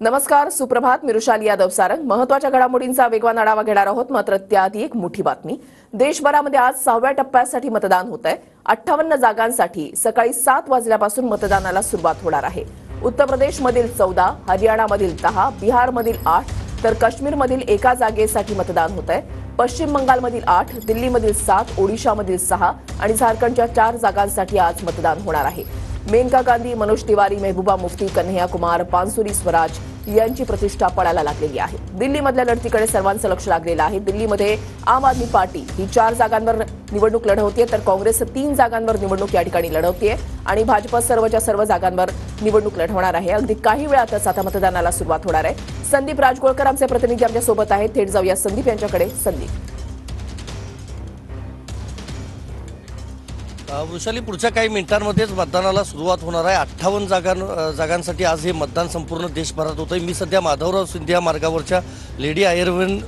नमस्कार सुप्रभात. मिरुशाली यादव सारंग. महत्त्वाच्या घडामोडींचा वेगवान आढावा घेणार आहोत. मात्र त्याआधी एक मोठी बातमी. देशभरामध्ये आज सहाव्या टप्प्यासाठी मतदान होत आहे अठ्ठावन्न जागांसाठी सकाळी सात वाजल्यापासून मतदानाला सुरुवात होणार आहे. उत्तर प्रदेशमधील चौदा हरियाणामधील दहा बिहारमधील आठ तर काश्मीरमधील एका जागेसाठी मतदान होत आहे पश्चिम बंगालमधील आठ दिल्लीमधील सात ओडिशामधील सहा आणि झारखंडच्या चार जागांसाठी आज मतदान होणार आहे. मेनका गांधी मनोज तिवारी मेहबूबा मुफ्ती कन्हैया कुमार पानसुरी स्वराज यांची प्रतिष्ठा पडायला लागलेली आहे. दिल्लीमधल्या लढतीकडे सर्वांचं लक्ष लागलेलं आहे. दिल्लीमध्ये आम आदमी पार्टी ही चार जागांवर निवडणूक लढवतीये तर काँग्रेस तीन जागांवर निवडणूक या ठिकाणी लढवते आणि भाजप सर्वच्या सर्व जागांवर निवडणूक लढवणार आहे. अगदी काही वेळातच आता मतदानाला सुरुवात होणार आहे. संदीप राजगोळकर आमचे प्रतिनिधी आमच्यासोबत आहेत. थेट जाऊया संदीप यांच्याकडे. संदीप. वृषाली पुढच्या काही मिनिटांमध्येच मतदानाला सुरुवात होणार आहे. अठ्ठावन्न जागां जागांसाठी आज हे मतदान संपूर्ण देशभरात होतं मी सध्या माधवराव सिंधिया मार्गावरच्या लेडी आयर्वेन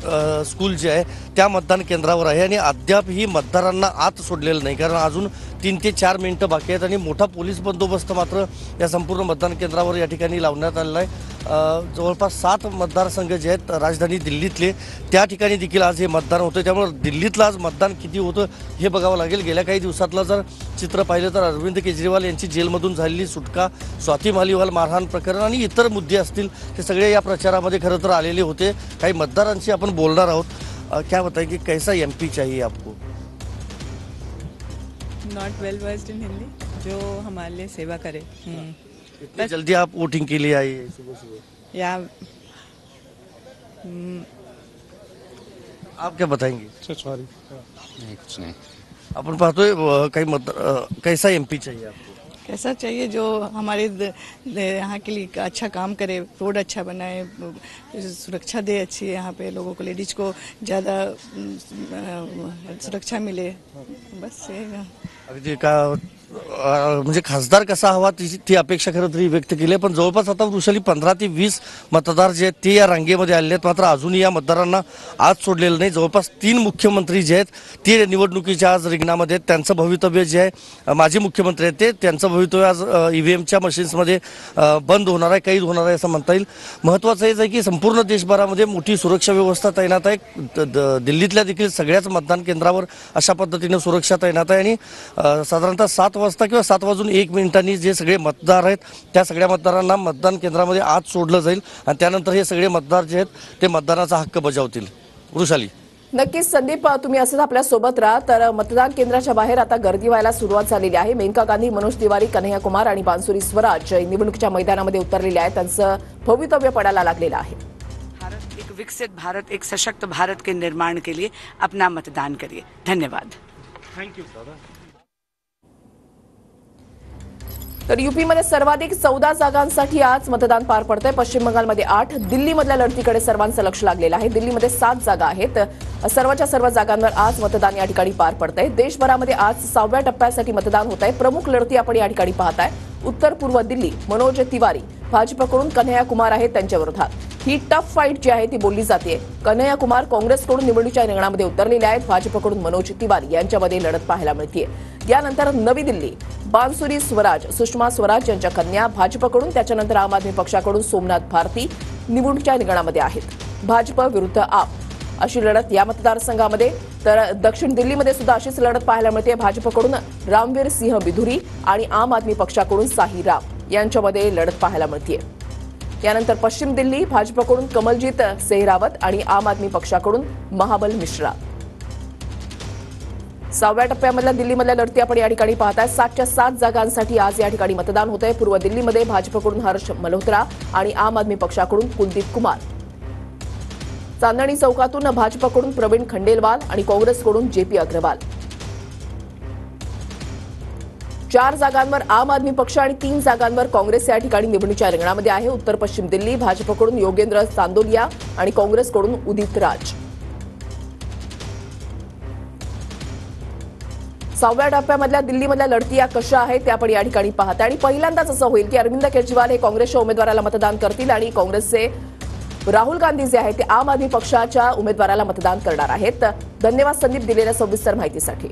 स्कूल जे आहे त्या मतदान केंद्रावर आहे आणि अद्याप ही मतदारांना आत सोडलेलं नाही. कारण अजून तीन ते चार मिनटं बाकी आहेत आणि मोठा पोलीस बंदोबस्त मात्र या संपूर्ण मतदान केंद्रावर या ठिकाणी लावण्यात आलेला आहे. जवळपास सात मतदारसंघ जे आहेत राजधानी दिल्लीतले त्या ठिकाणी देखील आज हे मतदान होतं त्यामुळे दिल्लीतलं आज मतदान किती होतं हे बघावं लागेल. गेल्या काही दिवसातलं जर चित्र पाहिलं तर अरविंद केजरीवाल यांची जेलमधून झालेली सुटका स्वाती मालिवाल मारहाण प्रकरण आणि इतर मुद्दे असतील हे सगळे या प्रचारामध्ये खरं तर आलेले होते. काही मतदारांशी आपण बोलणार आहोत. क्या बताय की कैसा एम पी चाहिए आपको? Not well versed in Hindi जो हमारे लिए सेवा करे। इतनी जल्दी आप वोटिंग के लिए आए सुबह सुबह। या आप क्या बताएँगे? नहीं कुछ नहीं। आपण पाहतोय अ, काही मत कैसा एम पी चाहिए आपको? कैसा चाहिए जो हमारे यहाँ के लिए अच्छा काम करे रोड अच्छा बनाए सुरक्षा दे अच्छी यहाँ पे लोगों को लेडीज़ को ज़्यादा सुरक्षा मिले। बस ये का म्हणजे खासदार कसा हवा ती ती अपेक्षा खरं तरी व्यक्त केली आहे. पण जवळपास आता वृषाली पंधरा ते वीस मतदार जे आहेत ते या रांगेमध्ये आलेले आहेत. मात्र अजूनही या मतदारांना आज सोडलेलं नाही. जवळपास तीन मुख्यमंत्री जे आहेत ते निवडणुकीच्या आज रिंगणामध्ये आहेत. त्यांचं भवितव्य जे आहे माजी मुख्यमंत्री आहेत ते त्यांचं भवितव्य आज ईव्हीएमच्या मशीन्समध्ये बंद होणार आहे कैद होणार आहे असं म्हणता येईल. महत्त्वाचं हेच आहे की संपूर्ण देशभरामध्ये मोठी सुरक्षा व्यवस्था तैनात आहे. द- दिल्लीतल्या देखील सगळ्याच मतदान केंद्रावर अशा पद्धतीनं सुरक्षा तैनात आहे. आणि साधारणतः सात वाजता किंवा सात वाजून एक मिनिटांनी जे सगळे मतदार आहेत त्या सगळ्या मतदारांना मतदान केंद्रामध्ये आत सोडलं जाईल आणि त्यानंतर हे सगळे मतदार जे आहेत ते मतदानाचा हक्क बजावतील. वृषाली. नक्कीच संदीप तुम्ही असंच आपल्यासोबत राहा. तर मतदान केंद्राच्या बाहेर आता गर्दी व्हायला सुरुवात झालेली आहे. मेनका गांधी मनोज तिवारी कन्हैया कुमार आणि बांसुरी स्वराज निवडणुकीच्या मैदानामध्ये उतरलेले आहेत. त्यांचं भवितव्य पडायला लागलेलं आहे. भारत एक विकसित भारत एक सशक्त भारत के निर्माण के लिए अपना मतदान करिए. धन्यवाद. तर युपीमध्ये सर्वाधिक चौदा जागांसाठी आज मतदान पार पडतंय. पश्चिम बंगालमध्ये आठ दिल्लीमधल्या लढतीकडे सर्वांचं लक्ष लागलेलं आहे. दिल्लीमध्ये सात जागा आहेत. सर्वच्या सर्व जागांवर आज मतदान या ठिकाणी पार पडत आहे देशभरामध्ये आज सहाव्या टप्प्यासाठी मतदान होत आहे प्रमुख लढती आपण या ठिकाणी पाहताय. उत्तर पूर्व दिल्ली मनोज तिवारी भाजपकडून कन्हैया कुमार आहेत त्यांच्या विरोधात. ही टफ फाईट जी आहे ती बोलली जाते कन्हैया कुमार काँग्रेसकडून निवडणुकीच्या रिंगणामध्ये उतरलेले आहेत. भाजपकडून मनोज तिवारी यांच्यामध्ये लढत पाहायला मिळते यानंतर नवी दिल्ली बांसुरी स्वराज सुषमा स्वराज यांच्या कन्या भाजपकडून त्याच्यानंतर आम आदमी पक्षाकडून सोमनाथ भारती निवडणुकीच्या रिंगणामध्ये आहेत. भाजप विरुद्ध आप. अशी लढत या मतदारसंघामध्ये. तर दक्षिण दिल्लीमध्ये सुद्धा अशीच लढत पाहायला मिळते. भाजपकडून रामवीर सिंह बिधुरी आणि आम आदमी पक्षाकडून साही राव यांच्यामध्ये लढत पाहायला मिळते यानंतर पश्चिम दिल्ली भाजपकडून कमलजीत सेहरावत आणि आम आदमी पक्षाकडून महाबल मिश्रा. सहाव्या टप्प्यामधल्या दिल्लीमधल्या लढती आपण या ठिकाणी पाहताय. सातच्या सात जागांसाठी आज या ठिकाणी मतदान होत आहे पूर्व दिल्लीमध्ये भाजपकडून हर्ष मल्होत्रा आणि आम आदमी पक्षाकडून कुलदीप कुमार. चांदणी चौकातून भाजपकडून प्रवीण खंडेलवाल आणि काँग्रेसकडून जेपी अग्रवाल. चार जागांवर आम आदमी पक्ष आणि तीन जागांवर काँग्रेस या ठिकाणी निवडणुकीच्या रिंगणामध्ये आहे. उत्तर पश्चिम दिल्ली भाजपकडून योगेंद्र चांदोलिया आणि काँग्रेसकडून उदित राज. सहाव्या टप्प्यामधल्या दिल्लीमधल्या लढती या कशा आहेत त्या आपण या ठिकाणी पाहता. आणि पहिल्यांदाच असं होईल की अरविंद केजरीवाल हे काँग्रेसच्या उमेदवाराला मतदान करतील आणि काँग्रेसचे राहुल गांधी जे आहेत ते आम आदमी पक्षाच्या उमेदवाराला मतदान करणार आहेत. धन्यवाद संदीप दिलेल्या सविस्तर माहितीसाठी.